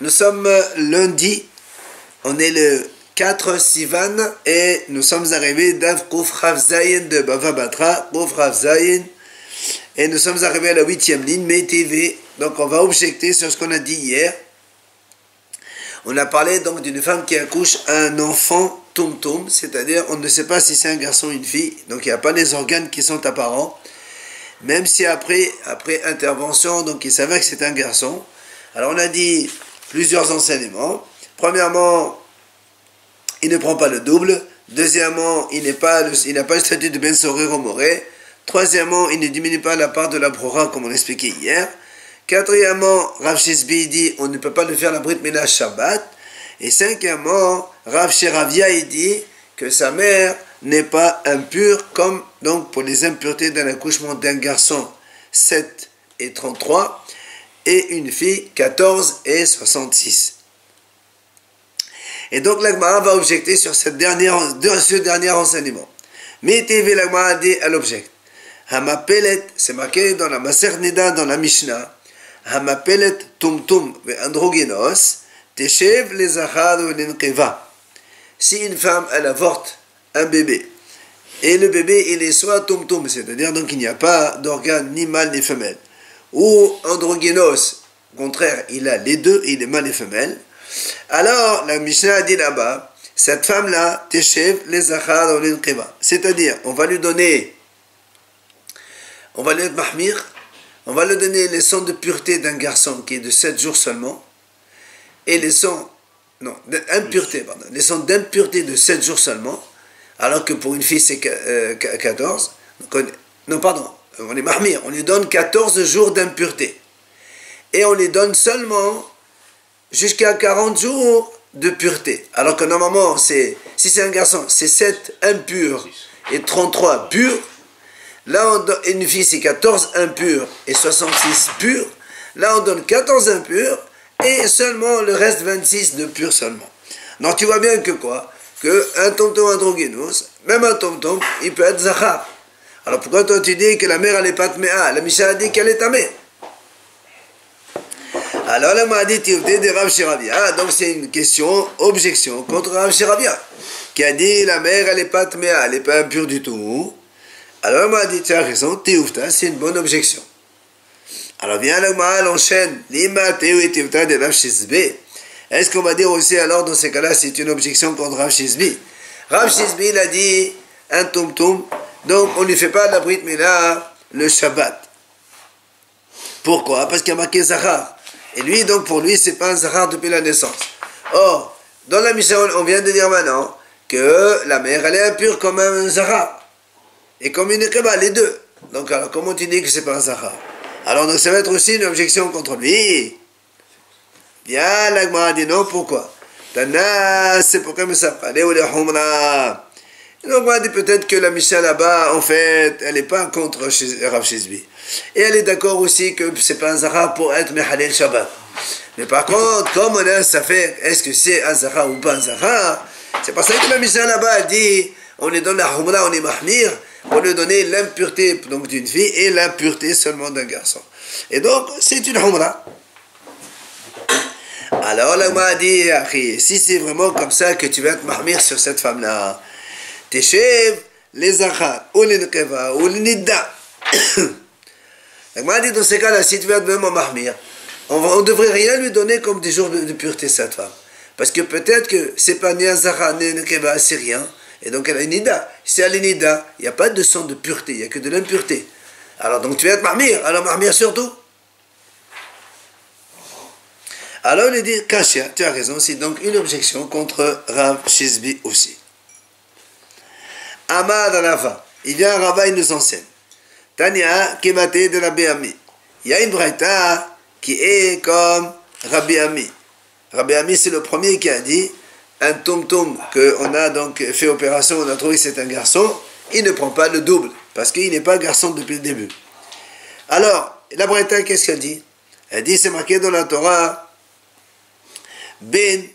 Nous sommes lundi, on est le 4 Sivan et nous sommes arrivés d'Av Kouf de Bava Batra, Kouf et nous sommes arrivés à la huitième ligne, TV. Donc on va objecter sur ce qu'on a dit hier. On a parlé donc d'une femme qui accouche un enfant tum, c'est-à-dire on ne sait pas si c'est un garçon ou une fille, donc il n'y a pas les organes qui sont apparents. Même si après, après intervention, donc il s'avère que c'est un garçon. Alors on a dit plusieurs enseignements. Premièrement, il ne prend pas le double. Deuxièmement, il n'a pas, pas le statut de Ben au Moré. Troisièmement, il ne diminue pas la part de la prora comme on l'expliquait hier. Quatrièmement, Rav Shizbi dit on ne peut pas le faire la Brit Mila Shabbat. Et cinquièmement, Rav Sheravia dit que sa mère n'est pas impure comme donc pour les impuretés d'un accouchement d'un garçon 7 et 33 et une fille 14 et 66. Et donc l'Agmara va objecter sur cette dernière, ce dernier enseignement. Mais TV l'Agmara dit à l'objet. Hamapelet, c'est marqué dans la Maser Nida, dans la Mishnah. Hamapelet tum tum androgynos, teshev les Si une femme, elle avorte un bébé, et le bébé, il est soit tum tum, c'est-à-dire donc il n'y a pas d'organe ni mâle ni femelle, ou androgynos, au contraire, il a les deux, il est mâle et femelle, alors la Mishnah dit là-bas, cette femme-là, teshev les c'est-à-dire, on va lui donner, on va lui mahmir, on va lui donner les sons de pureté d'un garçon qui est de 7 jours seulement, et les sons, non, d'impureté, pardon, les sons d'impureté de 7 jours seulement, alors que pour une fille c'est 14. Euh, non, pardon, on est marmire, on lui donne 14 jours d'impureté. Et on lui donne seulement jusqu'à 40 jours de pureté. Alors que normalement, c'est, si c'est un garçon, c'est 7 impurs et 33 purs. Là, on donne, une fille, c'est 14 impurs et 66 purs. Là, on donne 14 impurs et seulement le reste 26 de purs seulement. Donc tu vois bien que quoi? Un tom-tom androgynous, même un tom-tom, il peut être zahar. Alors pourquoi toi tu dis que la mère elle est pas tméa La Misha a dit qu'elle est tamée. Alors la m'a dit de Rav Shiravia. Ah, donc c'est une question, objection contre Rav Shiravia, qui a dit la mère elle est pas tméa, elle n'est pas impure du tout. Alors elle m'a dit tu as raison, c'est une bonne objection. Alors viens là, elle enchaîne. Lima teufta de Rav Shizbe. Est-ce qu'on va dire aussi alors dans ces cas-là c'est une objection contre Rav Shizbi? Rav Shizbi il a dit un tum-tum, donc on ne fait pas la brite mais là le Shabbat. Pourquoi? Parce qu'il y a marqué Zahar. Et lui, donc pour lui, c'est pas un Zahar depuis la naissance. Or, dans la mission, on vient de dire maintenant que la mère, elle est impure comme un Zahar. Et comme une Keba, les deux. Donc alors, comment tu dis que c'est pas un Zahar? Alors, donc ça va être aussi une objection contre lui. Bien, l'agma dit non, pourquoi? Tana, c'est pourquoi me ça ou les humra? Donc, on dit peut-être que la Misha là-bas, en fait, elle n'est pas contre Rav Shizbi. Et elle est d'accord aussi que c'est pas un Zara pour être Mehalel Shabbat. Mais par contre, comme on a ça fait, est-ce que c'est un Zara ou pas un Zara C'est pour ça que la Misha là-bas dit on lui donne la humra, on est mahmir, pour lui donner l'impureté d'une fille et l'impureté seulement d'un garçon. Et donc, c'est une humra. Alors là, m'a dit, si c'est vraiment comme ça que tu vas te marmir sur cette femme-là, chefs, les achats, ou les nekeva, ou les nidda. m'a dit, dans ces cas-là, si tu te vraiment marmir, on ne devrait rien lui donner comme des jours de, pureté, cette femme. Parce que peut-être que c'est pas ni un zara, ni un nekeva, c'est rien. Et donc elle a une nida. Si elle est nida, il n'y a pas de sang de pureté, il n'y a que de l'impureté. Alors donc tu vas te marmir, alors marmir surtout. Alors il dit, Kashia, tu as raison, c'est donc une objection contre Rav Shizbi aussi. Amad il y a un Rava, il nous enseigne. Tania, Kemate de Rabbi Ami. Il y a une Braïta qui est comme Rabbi Ami. Rabbi Ami, c'est le premier qui a dit un tom-tom qu'on a donc fait opération, on a trouvé que c'est un garçon, il ne prend pas le double, parce qu'il n'est pas garçon depuis le début. Alors, la Braïta, qu'est-ce qu'elle dit? Elle dit, c'est marqué dans la Torah, ben,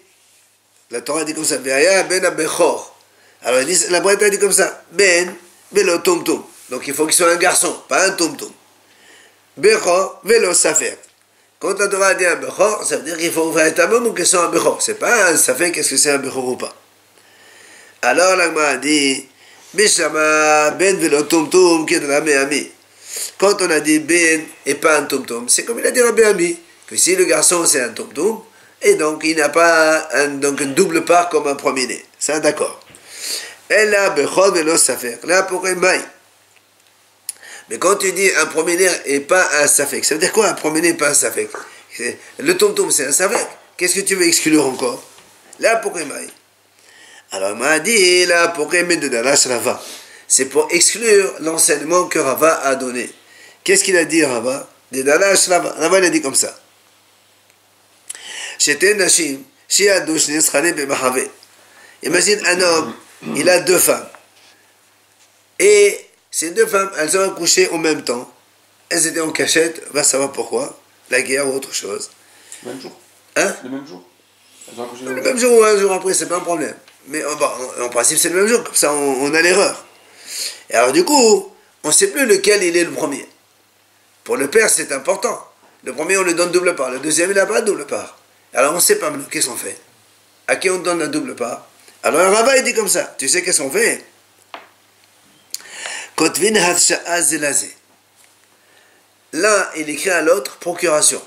la Torah dit comme ça, ben abechor. Alors la Breta dit comme ça, ben, velo tum Donc il faut qu'il soit un garçon, pas un tum. Bechor, velo safer. Quand la Torah dit un Bechor, ça veut dire qu'il faut ouvrir un tabou ou que c'est un Bechor. C'est pas un fait qu'est-ce que c'est un Bechor ou pas. Alors l'Agma a dit, ben velo tum qui est la Ami. Quand on a dit ben et pas un tum, c'est comme il a dit Rabbi Ami, que si le garçon c'est un tum, et donc il n'a pas un, donc une double part comme un premier-né. C'est d'accord. Elle a Bechor velo Safer. Là pour Maï. Mais quand tu dis un premier et pas un safek, ça veut dire quoi un premier et pas un safek? Le tom-tom, c'est un safek. Qu'est-ce que tu veux exclure encore? Là, pour Alors, il m'a dit, là, pour de. C'est pour exclure l'enseignement que Rava a donné. Qu'est-ce qu'il a dit, Rava? De Rava. Rava, il a dit comme ça. Imagine un homme, il a deux femmes. Et ces deux femmes, elles ont accouché en même temps. Elles étaient en cachette, va savoir pourquoi. La guerre ou autre chose. Le même jour Hein Le même jour Le même jour ou un jour après, c'est pas un problème. Mais en, principe, c'est le même jour, comme ça on, a l'erreur. Et alors du coup, on ne sait plus lequel il est le premier. Pour le père, c'est important. Le premier, on lui donne double part. Le deuxième, il n'a pas double part. Alors on ne sait pas qu'est-ce qu'on fait. À qui on donne la double part Alors un rabbin, il dit comme ça. Tu sais qu'est-ce qu'on fait? L'un, il écrit à l'autre procuration.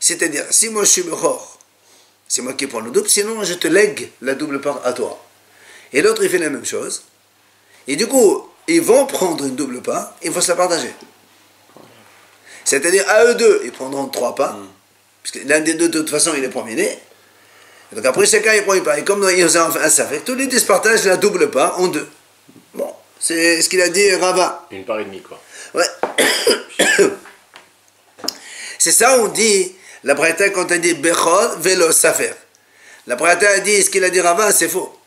C'est-à-dire, si moi je suis mejor, c'est moi qui prends le double, sinon je te lègue la double part à toi. Et l'autre, il fait la même chose. Et du coup, ils vont prendre une double part, il faut se la partager. C'est-à-dire, à eux deux, ils prendront trois parts, mm. puisque l'un des deux, de toute façon, il est premier-né. Donc après, chacun, il prend une part. Et comme ils ont un fait, tous les deux se partagent la double part en deux. Bon. C'est ce qu'il a dit Rava. Une part et demie, quoi. Ouais. C'est ça, on dit, la Breta, quand elle dit Bechol, Velo Safer. La Breta a dit, ce qu'il a dit Rava, c'est faux.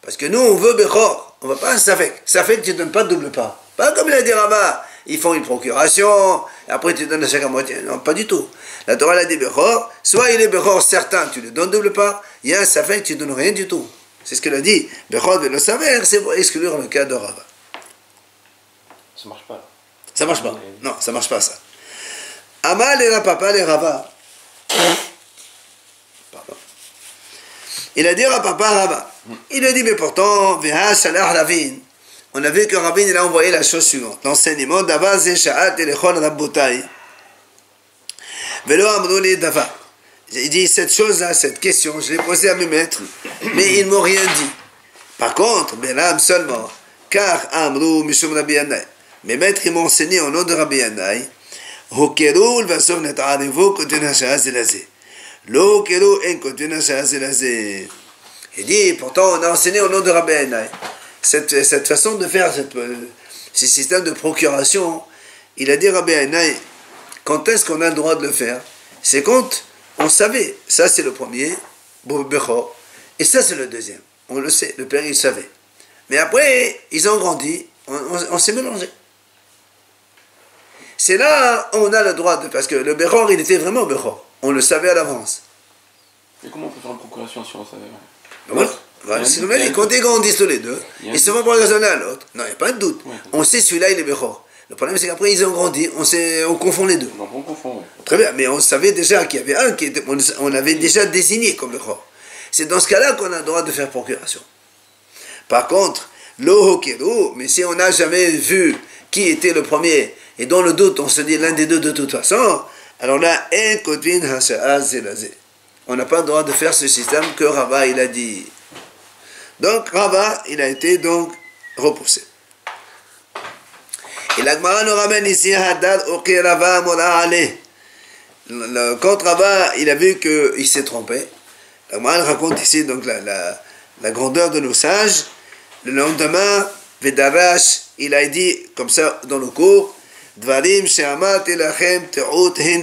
Parce que nous, on veut Bechol, on ne veut pas un Safek. Safek, tu ne donnes pas de double part. Pas comme il a dit Rava, ils font une procuration, et après tu donnes à chacun moitié. Non, pas du tout. La Torah a dit Bechor, soit il est Bechor certain, tu lui donnes double part, il y a un Safek, tu ne donnes rien du tout. C'est ce qu'elle a dit. Bechod le saver, c'est pour exclure le cas de Rava. Ça marche pas. Ça marche pas. Non, ça marche pas ça. Amal et la papa, les Rava. Pardon. Il a dit à papa Rava. Il a dit, mais pourtant, on a vu que Rabin il a envoyé la chose suivante. L'enseignement d'Avaz et Sha'at et Lechol Rabbotai. Il dit cette chose-là, cette question, je l'ai posée à mes maîtres, mais ils ne m'ont rien dit. Par contre, Belam seulement, car Amrou Mishum Rabbi. Mes maîtres, ils m'ont enseigné au nom de Rabbi Yanai, Hokerul Vasov Netarivo Kotina Shahazilazé. Lo Keru En Kotina Shahazilazé. Il dit, pourtant, on a enseigné au nom de Rabbi Yanai. Cette, cette façon de faire, cette, euh, ce système de procuration, il a dit Rabbi Yanai, quand est-ce qu'on a le droit de le faire? C'est quand on savait, ça c'est le premier, et ça c'est le deuxième. On le sait, le père il savait. Mais après, ils ont grandi, on, s'est mélangé. C'est là on a le droit de. Parce que le Bechor, il était vraiment Bechor. On le savait à l'avance. Et comment on peut faire une procuration si on savait Voilà. voilà. C'est le quand ils grandissent tous les deux, ils se font progressionner à l'autre. Non, il n'y a pas de doute. On sait celui-là, il est Bechor. Le problème, c'est qu'après, ils ont grandi, on, on confond les deux. on confond, Très bien, mais on savait déjà qu'il y avait un qui était, on, avait déjà désigné comme le roi. C'est dans ce cas-là qu'on a le droit de faire procuration. Par contre, l'ohokeru, mais si on n'a jamais vu qui était le premier, et dans le doute, on se dit l'un des deux de toute façon, alors là, on n'a pas le droit de faire ce système que Rava il a dit. Donc Rava, il a été donc repoussé. Et l'Agmara nous ramène ici Haddad Quand Rava, il a vu qu'il s'est trompé, l'Agmara raconte ici donc la, la, la, grandeur de nos sages. Le lendemain, Vedarash, il a dit comme ça dans le cours, Dvarim Elachem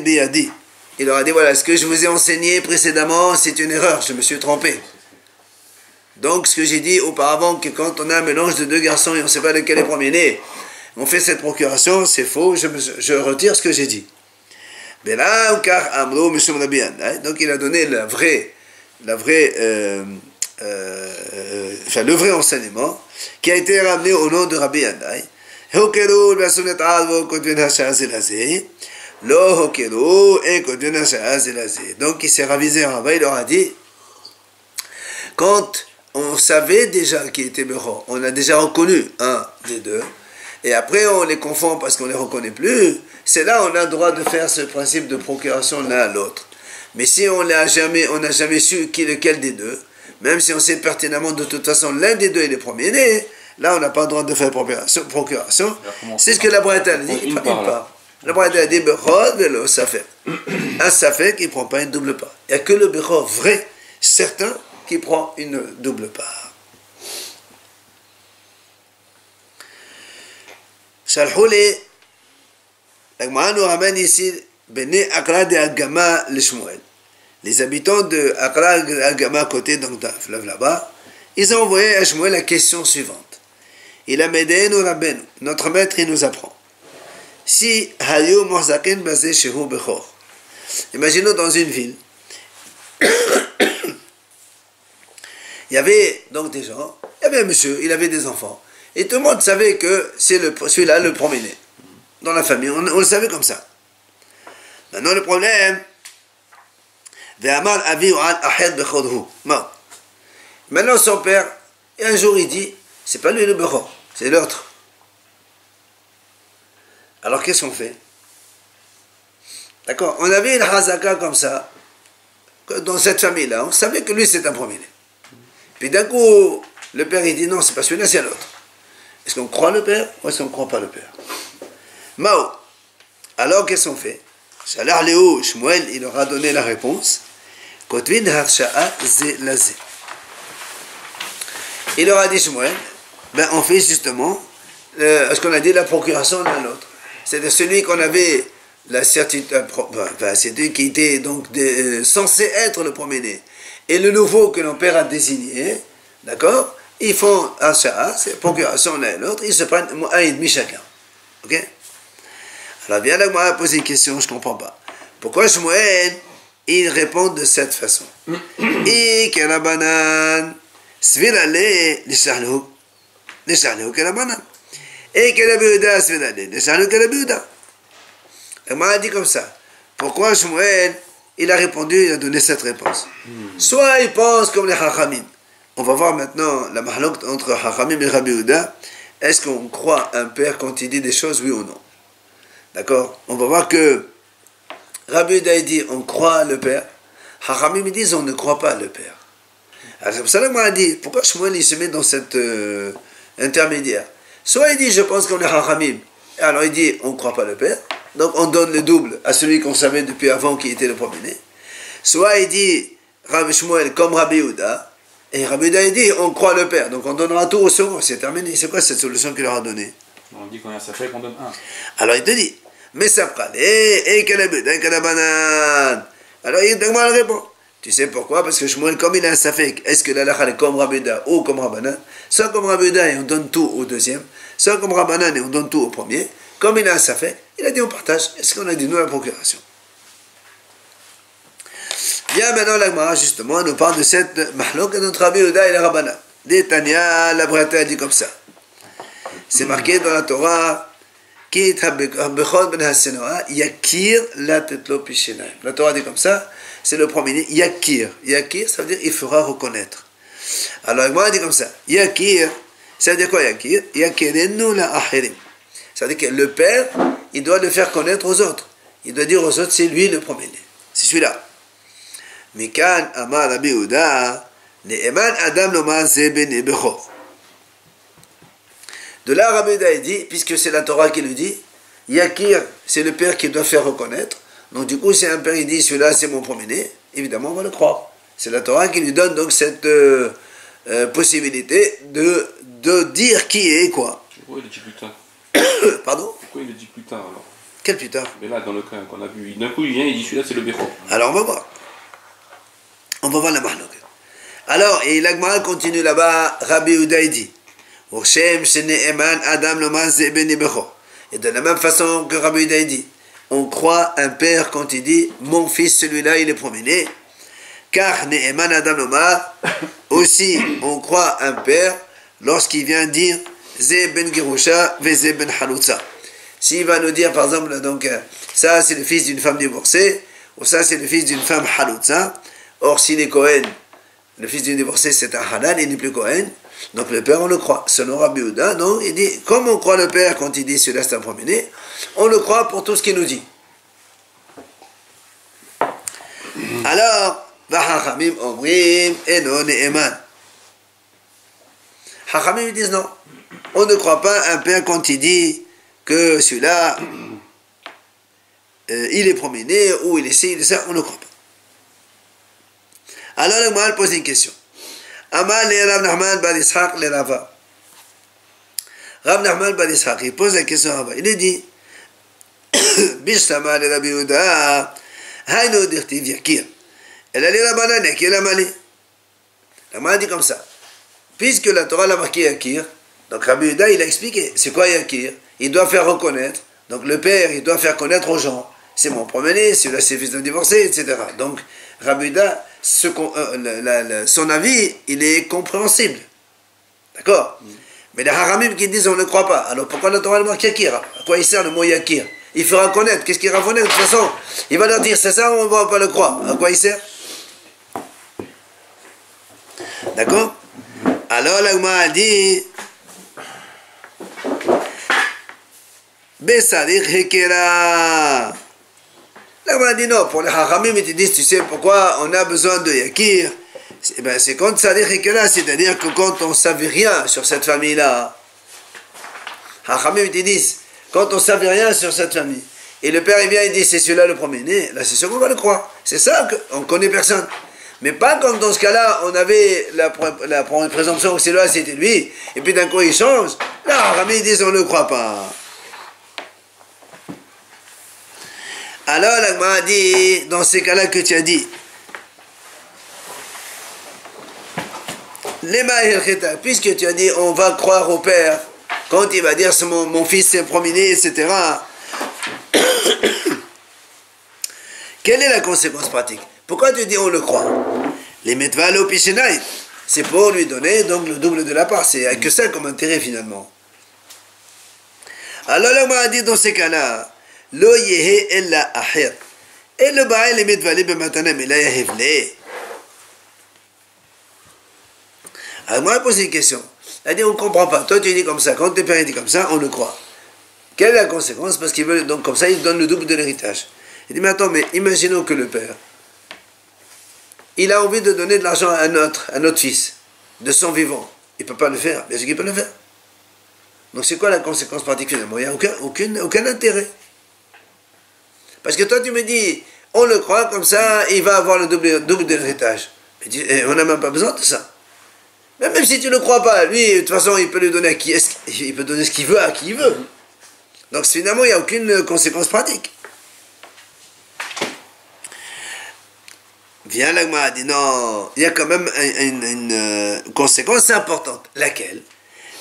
Biyadi. Il leur a dit voilà, ce que je vous ai enseigné précédemment, c'est une erreur, je me suis trompé. Donc, ce que j'ai dit auparavant, que quand on a un mélange de deux garçons et on ne sait pas lequel est premier-né, on fait cette procuration, c'est faux, je, retire ce que j'ai dit. Hein. Donc il a donné la vraie, la vraie, euh, euh, enfin, le vrai enseignement qui a été ramené au nom de Rabbi Yannai. Lo et Donc il s'est ravisé en il leur a dit, quand on savait déjà qui était Bechor, on a déjà reconnu un des deux, et après on les confond parce qu'on ne les reconnaît plus, c'est là on a le droit de faire ce principe de procuration l'un à l'autre. Mais si on n'a jamais, on jamais su qui lequel des deux, même si on sait pertinemment de toute façon l'un des deux est le premier-né, là on n'a pas le droit de faire procuration. C'est ce que la Bretagne a dit, une, part. La Bretagne a dit Bechor, le Safek. Un Safek qui ne prend pas une double part. Il n'y a que le Bechor vrai, certain, qui prend une double part. Shalhouli, la nous ramène ici Bene Akra de Agama le Shmuel. Les habitants de Akra de Agama, côté donc fleuve là-bas, ils ont envoyé à Shmuel la question suivante. Il a médé nous Rabben, notre maître, il nous apprend. Si Hayu Morzaken basé chez Bechor. Imaginons dans une ville. Il y avait donc des gens, il y avait un monsieur, il avait des enfants. Et tout le monde savait que c'est celui-là le premier-né. Dans la famille, on, le savait comme ça. Maintenant, le problème, Maintenant, son père, et un jour, il dit, c'est pas lui le Bechor, c'est l'autre. Alors, qu'est-ce qu'on fait? D'accord? On avait une Hazaka comme ça, dans cette famille-là, on savait que lui, c'est un premier-né. Puis d'un coup, le père il dit non, c'est pas celui-là, c'est l'autre. Est-ce qu'on croit le père ou est-ce qu'on ne croit pas le père? Mao. Alors qu'est-ce qu'on fait? Shalar Léo, Shmuel, il leur a donné la réponse. Il leur a dit Shmuel, ben on fait justement euh, ce qu'on a dit la procuration l'un l'autre. C'est celui qu'on avait la certitude, euh, enfin, c'est celui qui était donc euh, censé être le premier-né et le nouveau que nos pères a désigné, d'accord? Ils font un sha'a, c'est procuration l'un et l'autre, ils se prennent un et demi chacun. Ok? Alors bien là, moi, poser une question, je ne comprends pas. Pourquoi Shmuel, il répond de cette façon? Et que la banane, svila le, l'ishalou, l'ishalou que la banane. Et que la bouda, svila le, l'ishalou que la bouda. Et moi, dit comme ça. Pourquoi Shmuel, il a répondu, il a donné cette réponse? Soit il pense comme les Hachamim. On va voir maintenant la mahlok entre Hachamim et Rabbi Uda. Est-ce qu'on croit un père quand il dit des choses, oui ou non? D'accord? On va voir que Rabbi Uda dit on croit le père. Hachamim disent on ne croit pas le père. Alors que a dit pourquoi Shmuel il se met dans cette euh, intermédiaire? Soit il dit je pense qu'on est Hachamim. Alors il dit on ne croit pas le père. Donc on donne le double à celui qu'on savait depuis avant qui était le premier-né. Soit il dit Rabbi Shmuel comme Rabbi Uda, et Rabbi Uda il dit on croit le Père, donc on donnera tout au second, c'est terminé. C'est quoi cette solution qu'il leur a donnée On dit qu'on a fait qu'on donne un. Alors il te dit, mais ça prend, et la banane. Alors il te la réponse. Tu sais pourquoi? Parce que Shmuel, comme il a un safek, est-ce que l'alakha est comme Rabbi Uda ou comme Rabbanan Soit comme Rabbi Uda et on donne tout au deuxième, soit comme Rabbanan et on donne tout au premier. Comme il a un safek, il a dit on partage. Est-ce qu'on a dit nous la procuration? Bien maintenant l'Agmara justement nous parle de cette mahlok de notre Rabbi Uda et la Rabbana. Tanya, la Breta dit comme ça. C'est marqué dans la Torah ben Yakir la La Torah dit comme ça, c'est le premier Yakir. Yakir, ça veut dire il fera reconnaître. Alors, moi, dit comme ça Yakir, ça veut dire quoi Yakir? Yakirenu la ahirim. Ça veut dire que le père, il doit le faire connaître aux autres. Il doit dire aux autres, c'est lui le premier-né. C'est celui-là. Adam Zebene. De là, Rabbi dit, puisque c'est la Torah qui le dit, Yakir, c'est le père qui doit faire reconnaître. Donc du coup, si un père il dit, celui-là c'est mon premier-né, évidemment on va le croire. C'est la Torah qui lui donne donc cette euh, euh, possibilité de, de dire qui est quoi. Pourquoi il dit plus tard Pardon? Pourquoi il le dit plus tard alors? Quel plus tard? Mais là, dans le cas qu'on a vu, d'un coup il vient, il dit celui-là c'est le Bécho. Alors on va voir. On va voir la mahlok. Alors, et l'agma continue là-bas, Rabbi Uday dit Adam Et de la même façon que Rabbi Uday dit, on croit un père quand il dit Mon fils, celui-là, il est promené. Car Ne'eman Adam Lomar, aussi on croit un père lorsqu'il vient dire ben Girusha, ben S'il va nous dire, par exemple, donc, ça c'est le fils d'une femme divorcée, ou ça c'est le fils d'une femme haloutza. Or, s'il est Cohen, le fils d'une divorcée c'est un halal, il n'est plus Cohen. Donc le père, on le croit. Selon Rabbi Uda, non, il dit, comme on croit le père quand il dit celui-là c'est un premier on le croit pour tout ce qu'il nous dit. Alors, Vahachamim Omrim Eno Ne'eman. Hachamim disent non. On ne croit pas un père quand il dit que celui-là, euh, il est promené ou il est ci, il est ça, on ne croit pas. Alors le mal pose une question. Amal le Rav Nahman bar Ishaq le Rava. Rav bar Ishaq, il pose la question à Rava. Il dit, Bishtama le Rabbi Yehuda, Haino dirtiv yakir. Elle a la banane, est la malée. La main dit comme ça. Puisque la Torah l'a marqué Yakir, donc Rabbi Yehuda, il a expliqué. C'est quoi Yakir Il doit faire reconnaître. Donc le père, il doit faire connaître aux gens. C'est mon promené, c'est c'est fils d'un divorcé, etc. Donc Rabbi Yehuda, euh, son avis, il est compréhensible. D'accord Mais les haramim qui disent on ne croit pas. Alors pourquoi la Torah le marque Yakir? À quoi il sert le mot Yakir? Il fera connaître. Qu'est-ce qu'il va connaître De toute façon, il va leur dire c'est ça, on ne va pas le croire. À quoi il sert? D'accord? Alors l'Agma a dit Besadir Hekera. L'Agma a dit non, pour les Haramim, ils disent, tu sais pourquoi on a besoin de Yakir? C'est ben, quand Sadir Hekera, c'est-à-dire que quand on ne savait rien sur cette famille-là, Haramim, ils disent, quand on ne savait rien sur cette famille, et le père il vient et dit c'est celui-là le premier-né, là c'est sûr qu'on va le croire. C'est ça qu'on ne connaît personne. Mais pas comme dans ce cas-là, on avait la, présomption que c'est là, c'était lui, et puis d'un coup il change. Là, Rami dit on ne croit pas. Alors l'Agma a dit, dans ces cas-là que tu as dit, puisque tu as dit on va croire au père, quand il va dire mon, mon fils s'est promené, etc. Quelle est la conséquence pratique? Pourquoi tu dis on le croit? Les metval au c'est pour lui donner donc le double de la part. C'est que ça comme intérêt finalement. Alors là, on m'a dit dans ces cas-là, ella ahir. Et le bail les metval be matana mais là Alors moi, je pose une question. Elle dit, on ne comprend pas. Toi, tu dis comme ça. Quand tes pères dit comme ça, on le croit. Quelle est la conséquence? Parce qu'il veut, donc comme ça, il donne le double de l'héritage. Il dit, mais attends, mais imaginons que le père, il a envie de donner de l'argent à un autre, à notre fils, de son vivant. Il ne peut pas le faire. Bien sûr qu'il peut le faire. Donc c'est quoi la conséquence finalement Il n'y a aucun, aucun, aucun intérêt. Parce que toi, tu me dis, on le croit comme ça, il va avoir le double, double de l'héritage. On n'a même pas besoin de ça. Mais même si tu ne le crois pas, lui, de toute façon, il peut lui donner à qui il peut donner ce qu'il veut à qui il veut. Donc finalement, il n'y a aucune conséquence pratique. Viens l'agma dit non, il y a quand même une, euh, conséquence importante. Laquelle?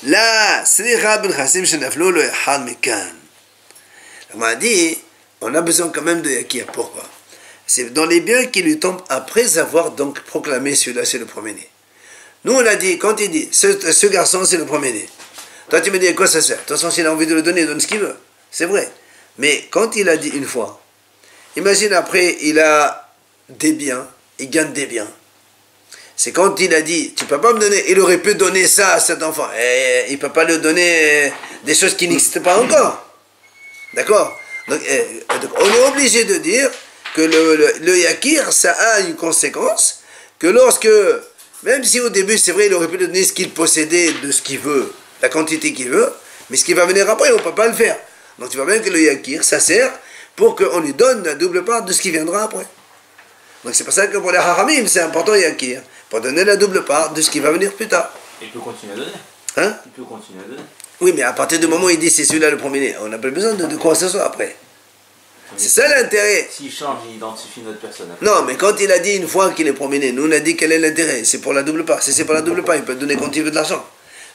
La slicha ben chassim shenaflo lo echad mekan. L'agma dit, on a besoin quand même de yakir. Pourquoi C'est dans les biens qui lui tombent après avoir donc proclamé celui-là, c'est le premier-né. Nous, on a dit, quand il dit, ce, garçon, c'est le premier-né. Toi, tu me dis, à quoi ça sert? De toute façon, s'il a envie de le donner, il donne ce qu'il veut. C'est vrai. Mais quand il a dit une fois, imagine après, il a des biens, il gagne des biens. C'est quand il a dit, tu peux pas me donner, il aurait pu donner ça à cet enfant. Et il peut pas lui donner des choses qui n'existent pas encore. D'accord? Donc, on est obligé de dire que le, le, yakir, ça a une conséquence, que lorsque, même si au début, c'est vrai, il aurait pu donner ce qu'il possédait de ce qu'il veut, la quantité qu'il veut, mais ce qui va venir après, on ne peut pas le faire. Donc tu vois bien que le yakir, ça sert pour qu'on lui donne la double part de ce qui viendra après. Donc c'est pour ça que pour les haramim, c'est important yakir, pour donner la double part de ce qui va venir plus tard. Il peut continuer à donner. Hein? Il peut continuer à donner. Oui, mais à partir du moment où il dit c'est celui-là le premier, on n'a pas besoin de, de quoi que ce soit après. C'est ça l'intérêt. S'il change, il identifie notre personne. Non, mais quand il a dit une fois qu'il est promené, nous on a dit quel est l'intérêt C'est pour la double part. Si c'est pour la double part, il peut donner quand il veut de l'argent.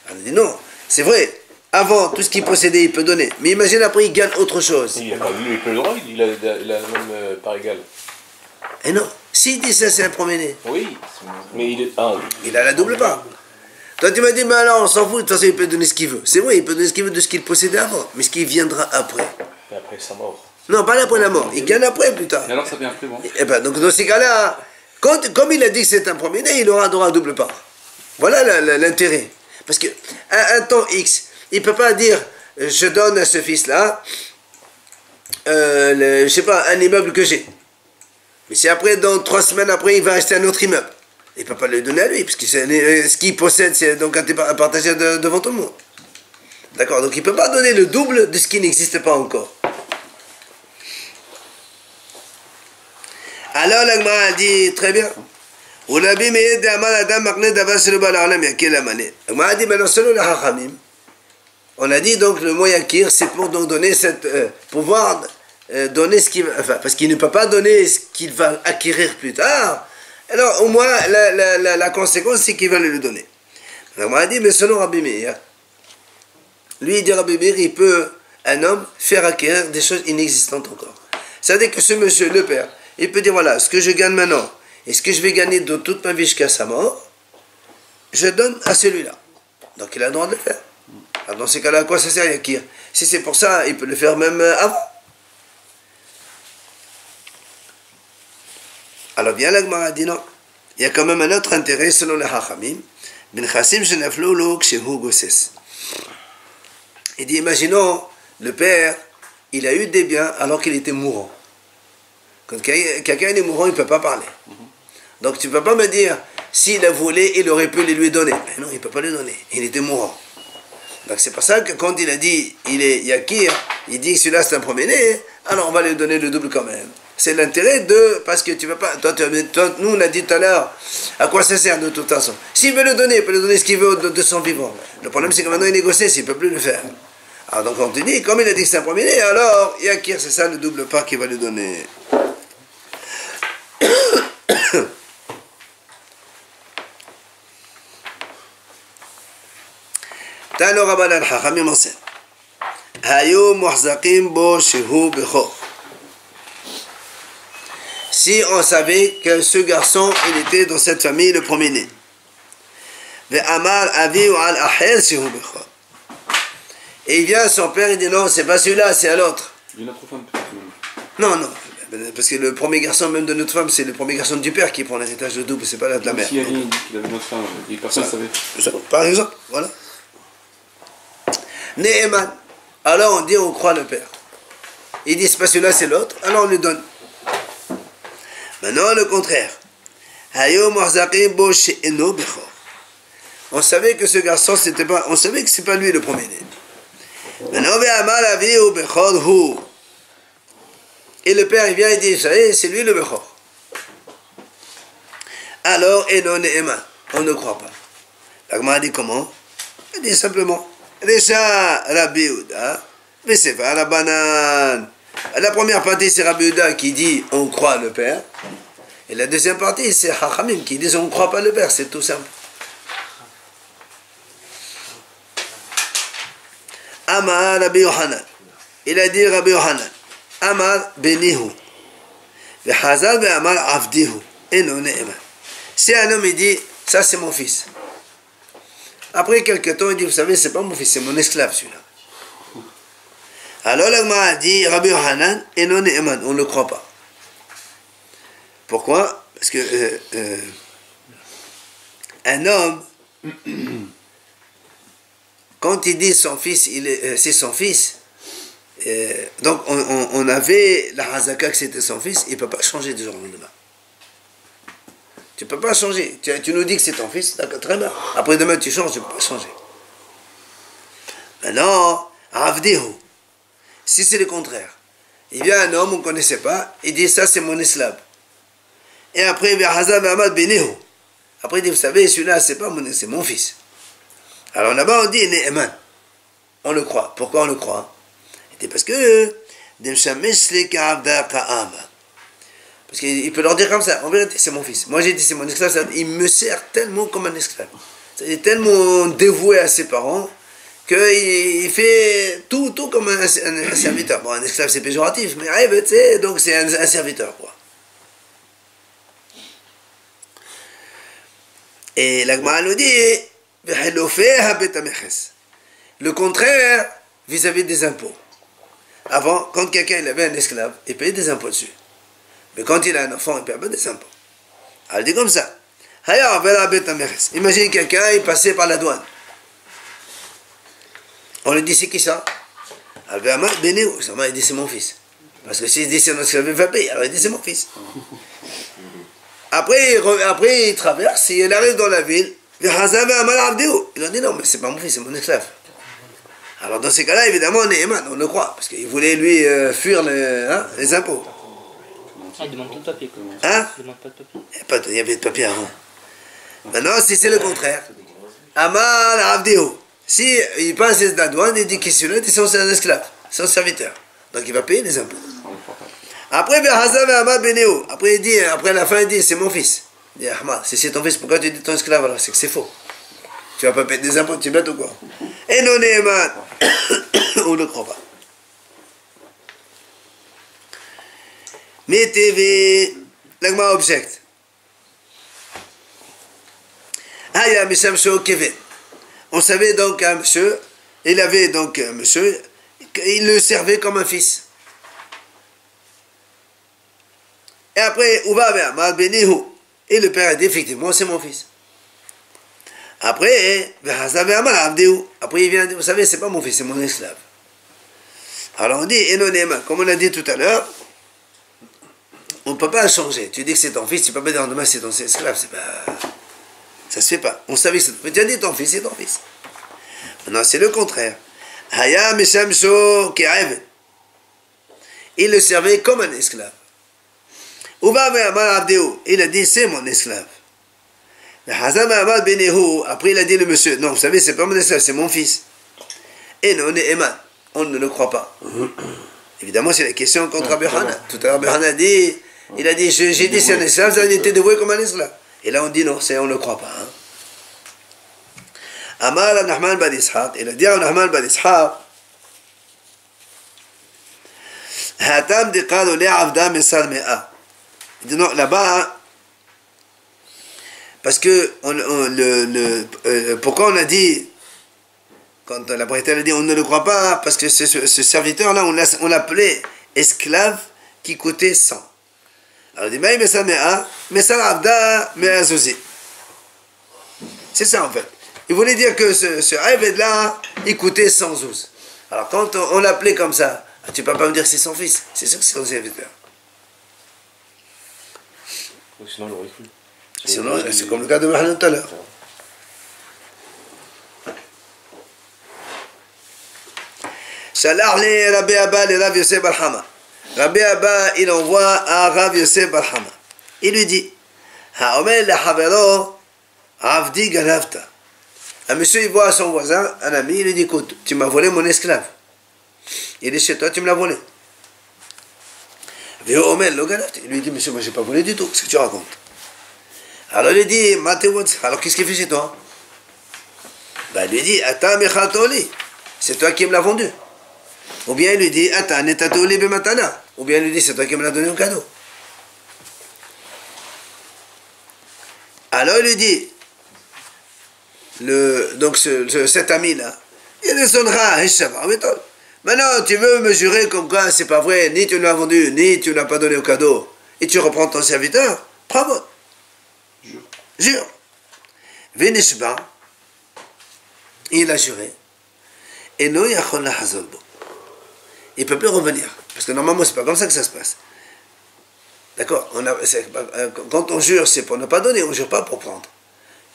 On a dit non, c'est vrai. Avant, tout ce qu'il possédait, il peut donner. Mais imagine après, il gagne autre chose. Il a pas le droit, il a, il a, il a même euh, part égale. Et non, s'il dit ça, c'est un promené. Oui, mais il est. Ah, Il a la double part. Toi, tu m'as dit, mais alors, on s'en fout, de toute façon, il peut donner ce qu'il veut. C'est vrai, il peut donner ce qu'il veut de ce qu'il possédait avant. Mais ce qui viendra après. et après sa mort. Non, pas après la mort. Il gagne après plus tard. Et alors ça vient après, bon. Eh ben, donc dans ces cas-là, comme il a dit que c'est un premier-né, il aura droit à double part. Voilà l'intérêt. Parce que à un temps X, il ne peut pas dire euh, je donne à ce fils-là, euh, je sais pas, un immeuble que j'ai. Mais si après, dans trois semaines après, il va acheter un autre immeuble, il ne peut pas le donner à lui, parce que c'est un- euh, ce qu'il possède, c'est donc partager de- devant tout le monde. D'accord Donc il ne peut pas donner le double de ce qui n'existe pas encore. Alors l'Agmara a dit, très bien. Ha'olam yakir maintenant selon hachamim, on a dit donc le mot yakir, c'est pour donc donner cette, euh, pouvoir euh, donner ce qu'il enfin, parce qu'il ne peut pas donner ce qu'il va acquérir plus tard. Alors au moins la, la, la, conséquence c'est qu'il va le donner. L'Agmara a dit, mais selon Rabbi Meir, lui il dit Rabbi Meir, il peut, un homme, faire acquérir des choses inexistantes encore. C'est-à-dire que ce monsieur, le père, il peut dire voilà, ce que je gagne maintenant et ce que je vais gagner de toute ma vie jusqu'à sa mort, je donne à celui-là. Donc il a le droit de le faire. Alors dans ces cas-là, à quoi ça sert? Yakir Si c'est pour ça, il peut le faire même euh, avant. Alors bien l'Agmara dit non. Il y a quand même un autre intérêt selon les Hachamim. Ben Chassim. Il dit imaginons, le père, il a eu des biens alors qu'il était mourant. Quand quelqu'un est mourant, il ne peut pas parler. Donc tu ne peux pas me dire, s'il a volé, il aurait pu les lui donner. Mais non, il ne peut pas les donner. Il était mourant. Donc c'est pour ça que quand il a dit, il est Yakir, il dit celui-là c'est un premier-né, alors on va lui donner le double quand même. C'est l'intérêt de, parce que tu vas pas, toi, tu- toi, nous on a dit tout à l'heure, à quoi ça sert de toute façon S'il veut le donner, il peut le donner ce qu'il veut de, de son vivant. Le problème c'est que maintenant il négocie, il ne peut plus le faire. Alors donc on te dit, comme il a dit que c'est un premier-né, alors Yakir c'est ça le double part qu'il va lui donner. תנו רבנן חכמים עושה. היו מוחזקים בו שהוא בכור. si on savait que ce garçon, il était dans cette famille le premier-né. Et il vient, son père, il dit non, c'est pas celui-là, c'est à l'autre. Il y a trop femme, Non, non. Parce que le premier garçon, même de notre femme, c'est le premier garçon du père qui prend les l'héritage de double, c'est pas la la mère. Si elle dit qu'il avait notre femme, personne ne savait. Par exemple, voilà. Néhéman. Alors on dit, on croit le père. Il dit, c'est pas celui-là, c'est l'autre. Alors on lui donne. Maintenant, le contraire. On savait que ce garçon, c'était pas, on savait que c'est pas lui le premier-né. Et le père, il vient et dit, vous savez, c'est lui le bechor. Alors, eno ne'eman. On ne croit pas. L'Agma dit comment? Il dit simplement Recha Rabbi Yehuda, Vesefa Rabbanan. La première partie, c'est Rabbi Yehuda qui dit on croit le Père. Et la deuxième partie, c'est Hachamim qui dit on ne croit pas le Père. C'est tout simple. Amar Rabbi Yohanan. Il a dit Rabbi Yohanan. Amar Benihu. Vehazal Amar Avdihu. Si un homme il dit ça c'est mon fils. Après quelques temps, il dit, vous savez, c'est pas mon fils, c'est mon esclave celui-là. Alors l'Agma a dit, Rabbi Yohanan, et non on ne le croit pas. Pourquoi? Parce que euh, euh, un homme, quand il dit son fils, euh, c'est son fils, donc on, avait la Hazaka que c'était son fils, il ne peut pas changer du jour au lendemain. Tu ne peux pas changer. Tu, nous dis que c'est ton fils, d'accord, très bien. Après demain, tu changes, tu ne peux pas changer. Maintenant, Avdihu, si c'est le contraire, il vient un homme, on ne connaissait pas, il dit ça c'est mon esclave. Et après, il vient Ahmad Benihu. Après, il dit, vous savez, celui-là, c'est pas mon, c'est mon fils. Alors là-bas, on dit Ne'eman. On le croit. Pourquoi on le croit? Il parce que. Parce qu'il peut leur dire comme ça, en vérité, c'est mon fils. Moi, j'ai dit, c'est mon esclave. Il me sert tellement comme un esclave. Il est tellement dévoué à ses parents qu'il il fait tout, tout comme un, serviteur. Bon, un esclave, c'est péjoratif, mais tu sais, donc c'est un, serviteur, quoi. Et l'Agma nous dit, le contraire vis-à-vis des impôts. Avant, quand quelqu'un avait un esclave, il payait des impôts dessus. Mais quand il a un enfant, il paye pas des impôts. Elle dit comme ça. Imagine quelqu'un, il passait par la douane. On lui dit, c'est qui ça? Elle dit, c'est mon fils. Parce que s'il dit, c'est notre esclave, il va payer. Alors il dit, c'est mon fils. Après, il, après, il traverse, il arrive dans la ville. Il a dit, non, mais c'est pas mon fils, c'est mon esclave. Alors dans ces cas-là, évidemment, on est éman, on le croit, parce qu'il voulait lui euh, fuir hein, les impôts. Ah, il demande pas de papier. Hein? Il demande pas de papier. Il y, avait de papier avant. Maintenant, si c'est le contraire, Amal Avdeo. Si il passe la douane, il dit qu'il est son esclave, son serviteur. Donc il va payer les impôts. Après, Beneo. Après, il dit, après la fin, il dit, c'est mon fils. Il dit, Ahmad, si c'est ton fils, pourquoi tu dis ton esclave alors? C'est que c'est faux. Tu vas pas payer des impôts, tu es bête ou quoi? Et non, on ne croit pas. Mais TV, l'agma object. Ah, il y a monsieur Kevin. On savait donc un monsieur, il avait donc un monsieur, il le servait comme un fils. Et après, Et le père a dit effectivement, c'est mon fils. Après, après il vient vous savez, c'est pas mon fils, c'est mon esclave. Alors on dit, comme on a dit tout à l'heure, on ne peut pas changer. Tu dis que c'est ton fils, tu peux pas dire demain c'est ton esclave, c'est pas... Ça se fait pas. On savait que. Tu as dit ton fils, c'est ton fils. Maintenant, c'est le contraire. Il le servait comme un esclave. Il a dit, c'est mon esclave. Après, il a dit le monsieur, non, vous savez, c'est pas mon esclave, c'est mon fils. Et non, on est On ne le croit pas. Évidemment, c'est la question contre Rabbi Tout à l'heure, Rabbi a dit, il a dit, j'ai dit c'est un esclave, ça a été dévoué comme un esclave. Et là, on dit non, on ne croit pas. Hein. Amal Nahman ben Ishaq, il a dit à Nahman ben Ishaq, Hatam dit, Il dit non, là-bas, parce que euh, pourquoi on a dit, quand la Brételle a dit on ne le croit pas, parce que ce, ce serviteur-là, on l'appelait esclave qui coûtait 100. Alors il dit, mais ça mais ça abda, mais C'est ça en fait. Il voulait dire que ce, ce là il coûtait 100 zouz. Alors quand on, l'appelait comme ça, ah, tu ne peux pas me dire que c'est son fils, c'est sûr que c'est son serviteur. Sinon, il aurait cru. C'est comme le cas de Mahlan tout à l'heure. Rabbi Abba Yosef. Rabbi Abba, il envoie à Rav Yosef Barhama. Il lui dit. Un monsieur, il voit son voisin, un ami, il lui dit, écoute, tu m'as volé mon esclave. Il est chez toi, tu me l'as volé. Il lui dit, monsieur, moi, je n'ai pas volé du tout. Qu'est-ce que tu racontes? Alors il dit, alors qu'est-ce qu'il fait chez toi? Ben, Il lui dit, c'est toi qui me l'as vendu. Ou bien il lui dit, Ou bien il lui dit, c'est toi qui me l'as donné en cadeau. Alors il lui dit, le, donc ce, cet ami-là, il descendra Maintenant, tu veux me jurer comme quoi c'est pas vrai, ni tu l'as vendu, ni tu ne l'as pas donné au cadeau, et tu reprends ton serviteur, bravo. Jure. Venishba, il a juré. Et non, il ne peut plus revenir. Parce que normalement, c'est pas comme ça que ça se passe. D'accord euh, Quand on jure, c'est pour ne pas donner, on ne jure pas pour prendre.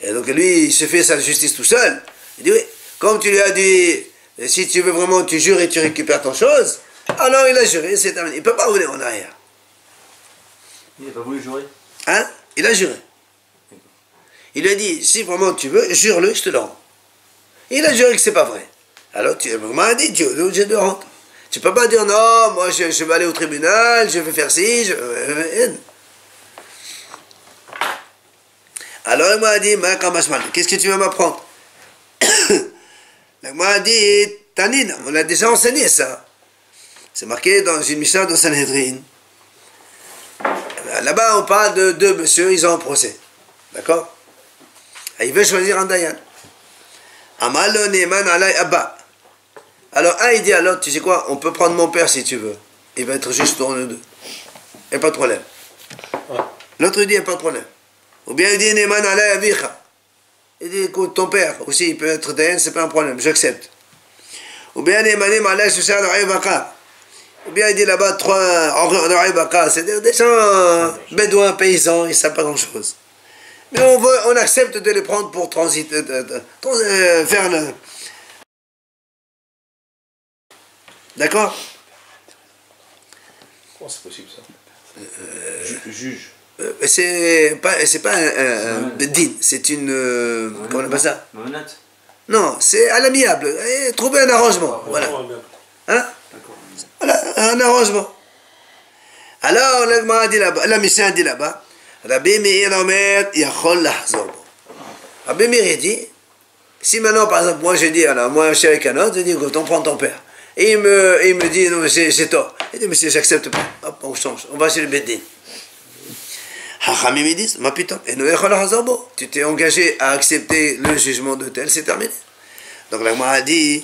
Et donc lui, il se fait sa justice tout seul. Il dit oui, comme tu lui as dit, si tu veux vraiment, tu jures et tu récupères ton chose, alors il a juré, c'est terminé. Il ne peut pas revenir en arrière. Il n'a pas voulu jurer Hein Il a juré. Il lui a dit, si vraiment tu veux, jure-le, je te le rends. Il a juré que c'est pas vrai. Alors tu m'as dit, Dieu, je te rends. Tu peux pas dire, non, moi je, vais aller au tribunal, je vais faire ci, je... Alors il m'a dit, qu'est-ce que tu veux m'apprendre? Il m'a dit, Tanine, on a déjà enseigné ça. C'est marqué dans une mission de Sanhedrin. Là-bas, on parle de deux messieurs, ils ont un procès. D'accord? Il veut choisir un dayan. Amal Neman Abba. Alors un il dit à l'autre, tu sais quoi, on peut prendre mon père si tu veux. Il va être juste pour nous deux. Et pas de problème. L'autre il dit, il n'y a pas de problème. Ou bien il dit, Neman. Il dit, écoute, ton père aussi, il peut être Dayan, c'est pas un problème, j'accepte. Ou bien Nemanim. Ou bien il dit là-bas, trois c'est-à-dire des gens bédouins, paysans, ils ne savent pas grand-chose. Mais on, veut, on accepte de les prendre pour transiter, euh, faire le. D'accord Comment c'est possible ça Ju- Juge. Euh, C'est pas, c'est pas un, un bedin, c'est une. euh, comment on appelle ça. Non, c'est à l'amiable. Trouver un arrangement. Voilà. Hein Voilà, un arrangement. Alors, la Gemara dit là-bas, la Mishnah dit là-bas, Rabbi Meir Omer, Yachol Lahzor. Rabbi Meir dit, si maintenant, par exemple, moi je dis, alors moi je suis avec un autre, je dis, écoute, on prend ton père. Et il me, il me dit, non, c'est tort. Il dit, monsieur, j'accepte pas. Hop, on change, on va chez le Beddin. Hachamim ils disent, ma putain, et tu t'es engagé à accepter le jugement de tel, c'est terminé. Donc la Gemara dit,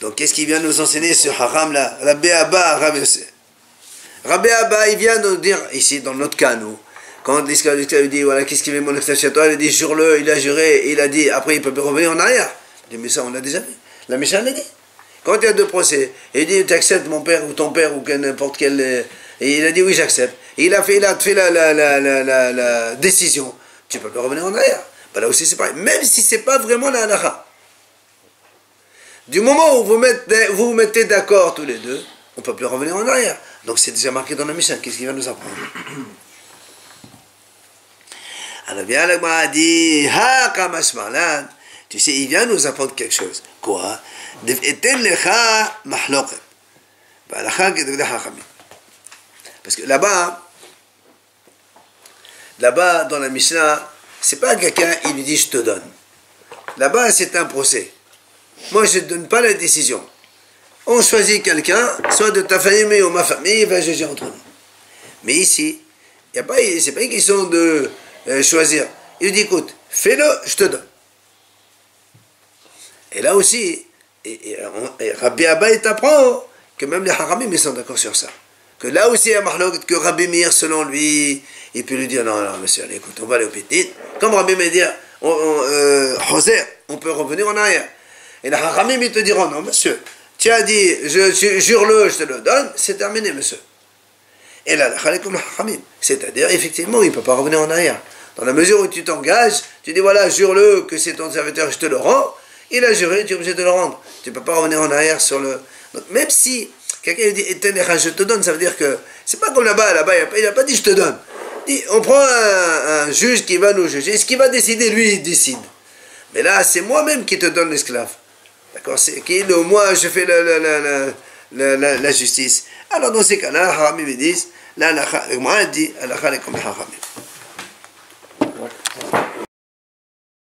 donc qu'est-ce qu'il vient nous enseigner sur Haram là? Rabbi Abba, Rabbi. Rabbi Abba, il vient nous dire, ici dans notre cas, quand l'esclave lui dit, voilà, qu'est-ce qu'il met mon chez toi? Il a dit, jure-le, il a juré, il a dit, après il peut plus revenir en arrière. Il dit, mais ça on l'a déjà vu. La Mishnah l'a dit. Quand il y a deux procès, il dit, tu acceptes mon père ou ton père ou n'importe quel... euh, il a dit, oui, j'accepte. Il a fait, la, la, la, la, la, la décision. Tu peux plus revenir en arrière. Bah, là aussi c'est pareil. Même si c'est pas vraiment la halakha. Du moment où vous mettez, vous mettez d'accord tous les deux, on ne peut plus revenir en arrière. Donc c'est déjà marqué dans la Mishnah. Qu'est-ce qu'il va nous apprendre? Alors bien, le a dit, Ha. Tu sais, il vient nous apprendre quelque chose. Quoi? Parce que là-bas, là-bas dans la Mishnah, c'est pas quelqu'un, il lui dit je te donne. Là-bas, c'est un procès. Moi, je ne donne pas la décision. On choisit quelqu'un, soit de ta famille ou ma famille, il va juger entre nous. Mais ici, pas, c'est pas une question de euh, choisir. Il dit, écoute, fais-le, je te donne. Et là aussi, et, Rabbi Abba, t'apprend que même les haramim, ils sont d'accord sur ça. Que là aussi, il y a marloc, que Rabbi Mir, selon lui, il peut lui dire, non, non, monsieur, écoute, on va aller au petit. Comme Rabbi Mir dit, on, on, euh, José, on peut revenir en arrière. Et les haramim, ils te diront, non, monsieur, tu as dit, je, jure-le, je te le donne, c'est terminé, monsieur. Et là. C'est-à-dire, effectivement, il ne peut pas revenir en arrière. Dans la mesure où tu t'engages, tu dis, voilà, jure-le que c'est ton serviteur, je te le rends. Il a juré, tu es obligé de le rendre. Tu ne peux pas revenir en arrière sur le... Même si quelqu'un dit, je te donne, ça veut dire que... C'est pas comme là-bas, là-bas, il n'a pas dit, je te donne. Dit, on prend un, juge qui va nous juger. Ce qui va décider, lui, il décide. Mais là, c'est moi-même qui te donne l'esclave. D'accord C'est qui moi, je fais la, la, la, la, la, la- la justice. Alors, dans ces cas-là, Haramim ils disent, là, la, la, dit, Allah, comme.